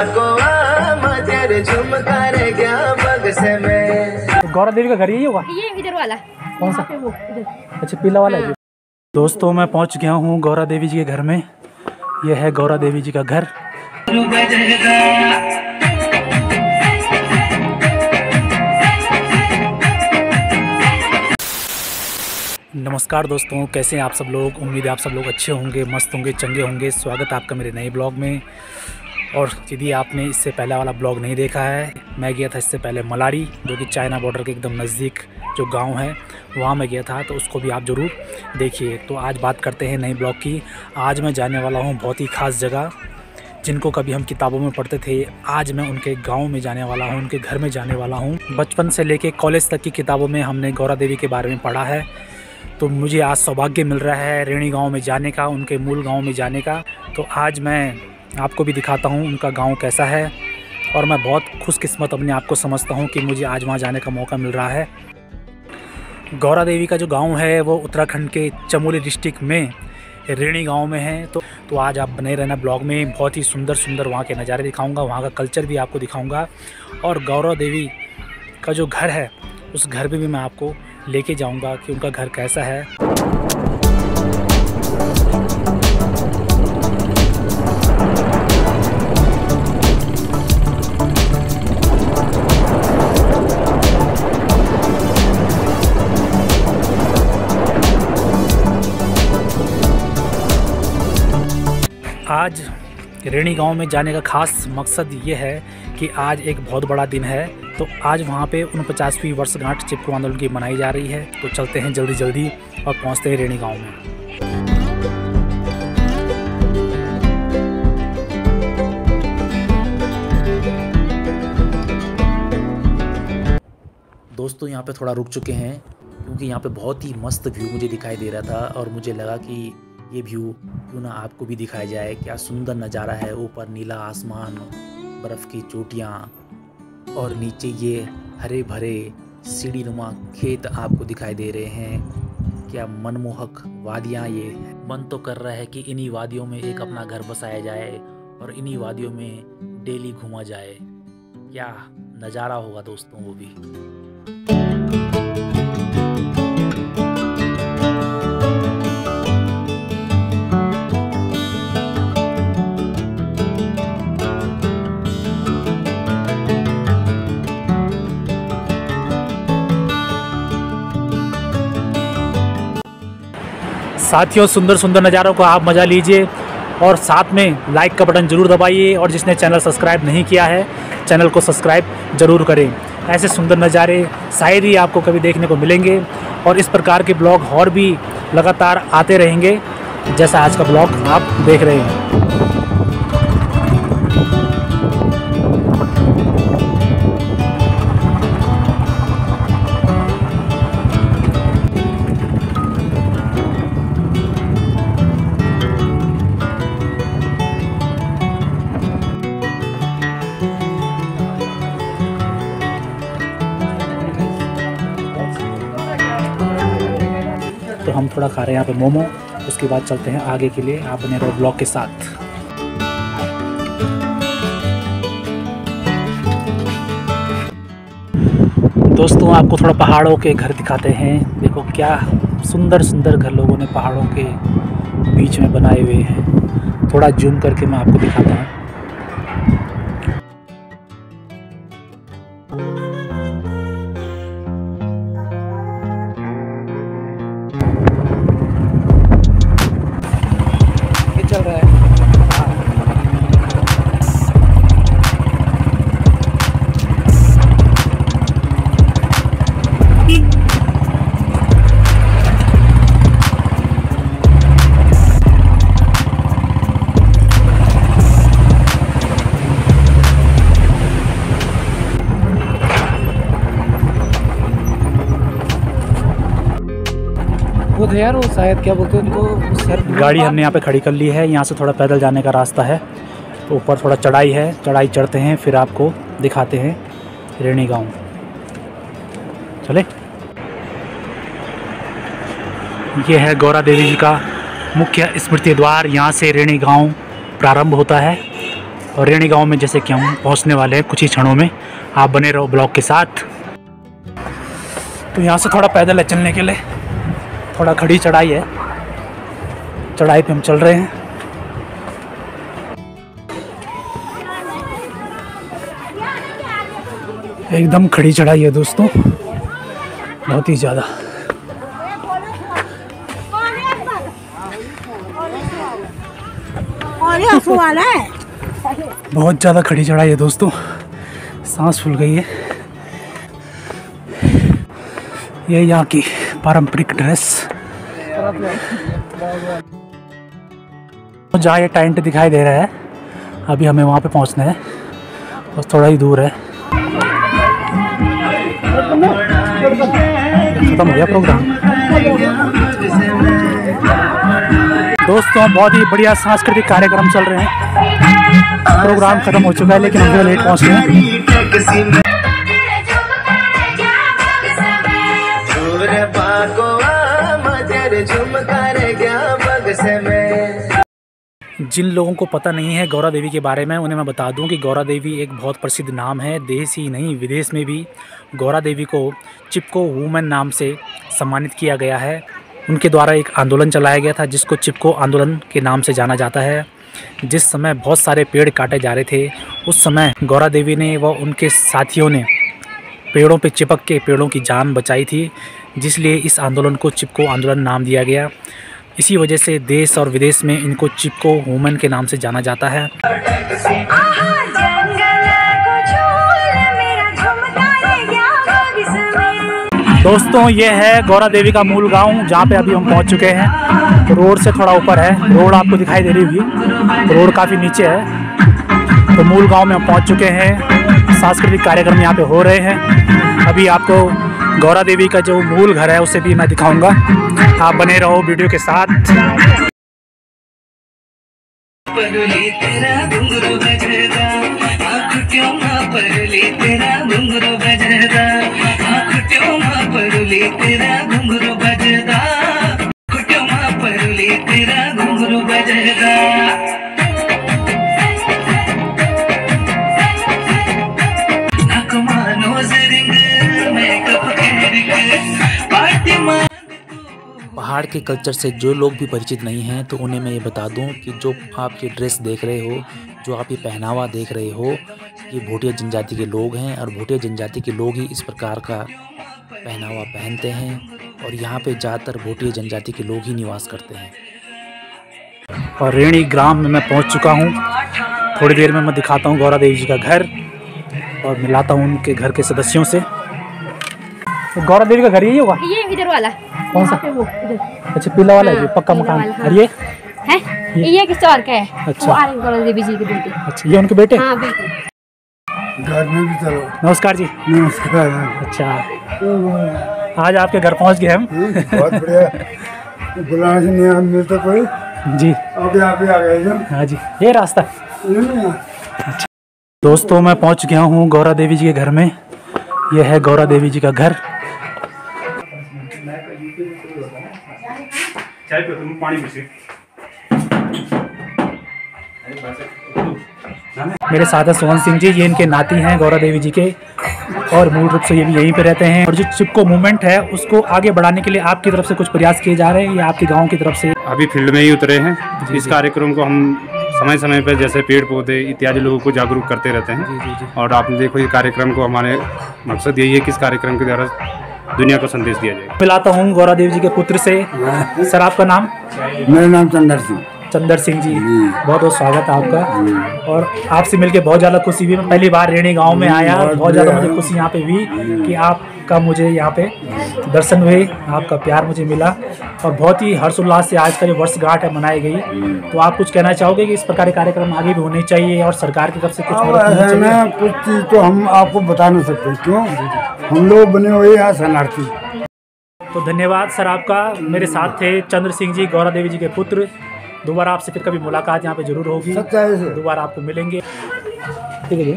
तो गौरा देवी का घर यही होगा? ये इधर वाला। कौन सा? अच्छा पीला वाला है दोस्तों मैं पहुँच गया हूँ गौरा देवी जी के घर में। यह है गौरा देवी जी का घर। नमस्कार दोस्तों कैसे हैं आप सब लोग? उम्मीद है आप सब लोग अच्छे होंगे मस्त होंगे चंगे होंगे। स्वागत है आपका मेरे नए ब्लॉग में। और यदि आपने इससे पहले वाला ब्लॉग नहीं देखा है। मैं गया था इससे पहले मलारी, जो कि चाइना बॉर्डर के एकदम नज़दीक जो गाँव है, वहाँ मैं गया था तो उसको भी आप ज़रूर देखिए। तो आज बात करते हैं नई ब्लॉग की। आज मैं जाने वाला हूँ बहुत ही ख़ास जगह, जिनको कभी हम किताबों में पढ़ते थे। आज मैं उनके गाँव में जाने वाला हूँ, उनके घर में जाने वाला हूँ। बचपन से लेके कॉलेज तक की किताबों में हमने गौरा देवी के बारे में पढ़ा है। तो मुझे आज सौभाग्य मिल रहा है रेणी गाँव में जाने का, उनके मूल गाँव में जाने का। तो आज मैं आपको भी दिखाता हूँ उनका गाँव कैसा है। और मैं बहुत खुशकिस्मत अपने आप को समझता हूँ कि मुझे आज वहाँ जाने का मौका मिल रहा है। गौरा देवी का जो गाँव है, वो उत्तराखंड के चमोली डिस्ट्रिक्ट में, रेणी गाँव में है। तो तो आज आप बने रहना ब्लॉग में। बहुत ही सुंदर सुंदर वहाँ के नज़ारे दिखाऊँगा, वहाँ का कल्चर भी आपको दिखाऊँगा। और गौरव देवी का जो घर है, उस घर पे भी मैं आपको लेके जाऊँगा कि उनका घर कैसा है। रेणी गाँव में जाने का खास मकसद ये है कि आज एक बहुत बड़ा दिन है तो आज वहाँ पे उनपचासवीं वर्षगांठ चिपको आंदोलन की मनाई जा रही है। तो चलते हैं जल्दी जल्दी और पहुँचते हैं रेणी गाँव में। दोस्तों, यहाँ पे थोड़ा रुक चुके हैं, क्योंकि यहाँ पे बहुत ही मस्त व्यू मुझे दिखाई दे रहा था और मुझे लगा कि ये व्यू क्यों ना आपको भी दिखाया जाए क्या सुंदर नज़ारा है ऊपर नीला आसमान, बर्फ़ की चोटियाँ और नीचे ये हरे भरे सीढ़ी नुमा खेत आपको दिखाई दे रहे हैं। क्या मनमोहक वादियाँ ये मन तो कर रहा है कि इन्हीं वादियों में एक अपना घर बसाया जाए और इन्हीं वादियों में डेली घूमा जाए। क्या नज़ारा होगा दोस्तों वो भी। साथियों, सुंदर सुंदर नज़ारों को आप मज़ा लीजिए और साथ में लाइक का बटन ज़रूर दबाइए और जिसने चैनल सब्सक्राइब नहीं किया है चैनल को सब्सक्राइब ज़रूर करें। ऐसे सुंदर नज़ारे शायद ही आपको कभी देखने को मिलेंगे और इस प्रकार के ब्लॉग और भी लगातार आते रहेंगे, जैसा आज का ब्लॉग आप देख रहे हैं। थोड़ा खा रहे हैं यहाँ पे मोमो, उसके बाद चलते हैं आगे के लिए आप बने रहो ब्लॉग के साथ। दोस्तों, आपको थोड़ा पहाड़ों के घर दिखाते हैं। देखो क्या सुंदर सुंदर घर लोगों ने पहाड़ों के बीच में बनाए हुए हैं। थोड़ा जूम करके मैं आपको दिखाता हूँ। वो थे यार वो शायद क्या बोलते हैं उनको सर गाड़ी हमने यहाँ पे खड़ी कर ली है यहाँ से थोड़ा पैदल जाने का रास्ता है। तो ऊपर थोड़ा चढ़ाई है चढ़ाई चढ़ते हैं फिर आपको दिखाते हैं रेणी गाँव। चले। ये है गौरा देवी जी का मुख्य स्मृति द्वार यहाँ से रेणी गाँव प्रारंभ होता है। और रेणी गाँव में जैसे कि हम पहुँचने वाले हैं कुछ ही क्षणों में आप बने रहो ब्लॉग के साथ। तो यहाँ से थोड़ा पैदल है चलने के लिए। थोड़ा खड़ी चढ़ाई है। चढ़ाई पे हम चल रहे हैं। एकदम खड़ी चढ़ाई है दोस्तों। बहुत ही ज़्यादा। बहुत ज़्यादा खड़ी चढ़ाई है दोस्तों। सांस फूल गई है। ये यहाँ की पारंपरिक ड्रेस। जहाँ ये टेंट दिखाई दे रहा है। अभी हमें वहाँ पे पहुँचना है। बस थोड़ा ही दूर है। खत्म हो गया प्रोग्राम दोस्तों, बहुत ही बढ़िया सांस्कृतिक कार्यक्रम चल रहे हैं। प्रोग्राम खत्म हो चुका है, लेकिन हम लेट पहुँच गए हैं। जिन लोगों को पता नहीं है गौरा देवी के बारे में, उन्हें मैं बता दूँ कि गौरा देवी एक बहुत प्रसिद्ध नाम है देश ही नहीं, विदेश में भी। गौरा देवी को चिपको वूमेन नाम से सम्मानित किया गया है। उनके द्वारा एक आंदोलन चलाया गया था, जिसको चिपको आंदोलन के नाम से जाना जाता है। जिस समय बहुत सारे पेड़ काटे जा रहे थे, उस समय गौरा देवी ने व उनके साथियों ने पेड़ों पे चिपक के पेड़ों की जान बचाई थी जिसलिए इस आंदोलन को चिपको आंदोलन नाम दिया गया। इसी वजह से देश और विदेश में इनको चिपको वूमेन के नाम से जाना जाता है। दोस्तों ये है गौरा देवी का मूल गाँव जहाँ पे अभी हम पहुँच चुके हैं। रोड से थोड़ा ऊपर है रोड आपको दिखाई दे रही होगी। रोड काफ़ी नीचे है। तो मूल गाँव में हम पहुँच चुके हैं। सांस्कृतिक कार्यक्रम यहाँ पे हो रहे हैं। अभी आपको गौरा देवी का जो मूल घर है, उसे भी मैं दिखाऊँगा। आप बने रहो वीडियो के साथ। तेरा पहाड़ के कल्चर से जो लोग भी परिचित नहीं हैं तो उन्हें मैं ये बता दूँ कि जो आप ये ड्रेस देख रहे हो, जो आप ये पहनावा देख रहे हो, ये भोटिया जनजाति के लोग हैं और भोटिया जनजाति के लोग ही इस प्रकार का पहनावा पहनते हैं और यहाँ पे ज़्यादातर भोटिया जनजाति के लोग ही निवास करते हैं। और रेणी ग्राम में मैं पहुँच चुका हूँ। थोड़ी देर में मैं दिखाता हूँ गौरा देवी जी का घर और मिलाता हूँ उनके घर के सदस्यों से। तो गौरा देवी का घर यही होगा? ये इधर वाला। कौन सा? यहाँ पे वो इधर। अच्छा पीला वाला है पक्का मकान। वाला, हाँ। और ये है? ये किसी और का है? अच्छा। गौरव देवी जी की बेटी। अच्छा ये उनके बेटे? हाँ बेटी। घर में भी चलो। नमस्कार जी। नमस्कार। अच्छा। आज आपके घर पहुँच गए हम। बहुत बढ़िया। बुलाने से नहीं मिलता कोई। जी। अभी आप ही आ गए जो हाँ जी ये रास्ता। नहीं, दोस्तों मैं पहुँच गया हूँ गौरा देवी जी के घर में। यह है गौरा देवी जी का घर। मेरे साथ है सोहन सिंह जी ये इनके नाती हैं गौरा देवी जी के और मूल रूप से ये भी यहीं पे रहते हैं। और जो चिपको मूवमेंट है उसको आगे बढ़ाने के लिए आपकी तरफ़ से कुछ प्रयास किए जा रहे हैं या आपके गाँव की तरफ़ से। अभी फ़ील्ड में ही उतरे हैं। इस कार्यक्रम को हम समय समय पर जैसे पेड़ पौधे इत्यादि लोगों को जागरूक करते रहते हैं। जी जी जी। और आपने देखो ये कार्यक्रम को हमारे मकसद यही है कि इस कार्यक्रम के द्वारा दुनिया को संदेश दिया जाए मिलाता हूँ गौरा देव जी के पुत्र से। सर आपका नाम? मेरा नाम चंदर सिंह। चंदर सिंह जी। बहुत बहुत स्वागत है आपका। और आपसे मिलके बहुत ज़्यादा खुशी हुई। मैं पहली बार रेणी गाँव में आया बहुत बहुत ज़्यादा मुझे खुशी यहाँ पे हुई कि आपका मुझे यहाँ पे दर्शन हुए आपका प्यार मुझे मिला और बहुत ही हर्षोल्लास से आज का जो वर्षगांठ है मनाई गई। तो आप कुछ कहना चाहोगे कि इस प्रकार के कार्यक्रम आगे भी होने चाहिए और सरकार की तरफ़ से कुछ है ना कुछ चीज़ तो हम आपको बता नहीं सकते क्यों? हम लोग बने हुए यहाँ शरणार्थी। तो धन्यवाद सर आपका मेरे साथ थे चंद्र सिंह जी गौरा देवी जी के पुत्र। दोबारा आपसे फिर कभी मुलाकात यहाँ पे ज़रूर होगी। दोबारा आपको मिलेंगे। ठीक है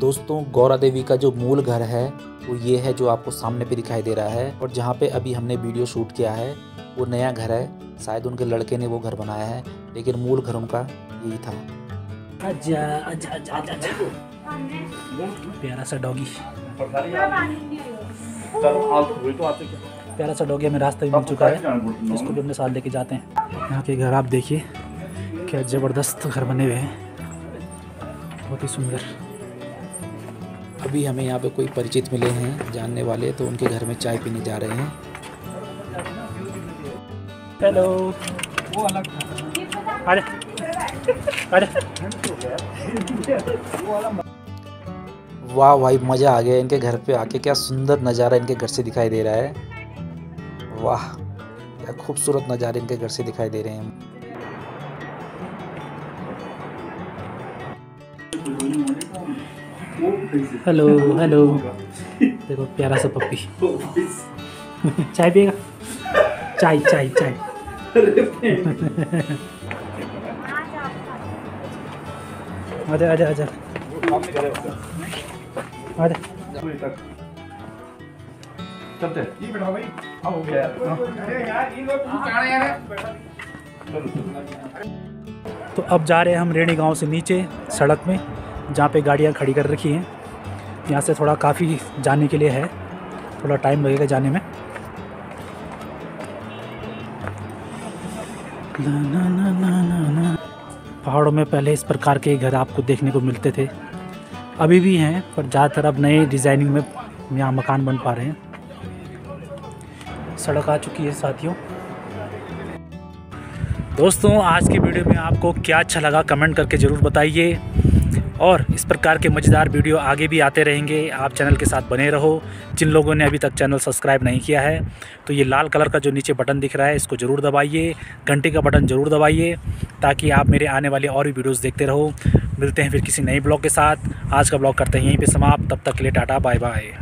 दोस्तों गौरा देवी का जो मूल घर है वो ये है जो आपको सामने पे दिखाई दे रहा है। और जहाँ पे अभी हमने वीडियो शूट किया है वो नया घर है। शायद उनके लड़के ने वो घर बनाया है लेकिन मूल घर उनका यही था। आजा आजा आजा आजा आजा। प्यारा सा डॉगी। प्यारा सा डॉगी हमें रास्ते में मिल चुका है। इसको भी अपने साथ लेके जाते हैं। यहाँ के घर आप देखिए क्या ज़बरदस्त घर बने हुए हैं। बहुत ही सुंदर। अभी हमें यहाँ पे कोई परिचित मिले हैं जानने वाले तो उनके घर में चाय पीने जा रहे हैं। हेलो। वो अलग अरे अरे। वाह भाई मज़ा आ गया। इनके घर पे आके क्या सुंदर नज़ारा इनके घर से दिखाई दे रहा है। वाह, क्या खूबसूरत नज़ारे इनके घर से दिखाई दे रहे हैं। Hello hello. देखो, प्यारा सा पप्पी। चाय पिएगा? चाय चाय चाय। आजा आजा आजा। आजा। तो अब जा रहे हैं हम रेणी गाँव से नीचे सड़क में जहाँ पे गाड़ियाँ खड़ी कर रखी हैं। यहाँ से थोड़ा काफ़ी जाने के लिए है थोड़ा टाइम लगेगा जाने में। ना ना ना ना ना ना। पहाड़ों में पहले इस प्रकार के घर आपको देखने को मिलते थे। अभी भी हैं पर ज़्यादातर अब नए डिज़ाइनिंग में यहाँ मकान बन पा रहे हैं। सड़क आ चुकी है, साथियों। दोस्तों, आज की वीडियो में आपको क्या अच्छा लगा कमेंट करके ज़रूर बताइए। और इस प्रकार के मज़ेदार वीडियो आगे भी आते रहेंगे। आप चैनल के साथ बने रहो। जिन लोगों ने अभी तक चैनल सब्सक्राइब नहीं किया है तो ये लाल कलर का जो नीचे बटन दिख रहा है, इसको ज़रूर दबाइए। घंटे का बटन ज़रूर दबाइए, ताकि आप मेरे आने वाले और भी वीडियोज़ देखते रहो। मिलते हैं फिर किसी नए ब्लॉग के साथ। आज का ब्लॉग करते हैं यहीं पर समाप्त। तब तक के लिए टाटा बाय बाय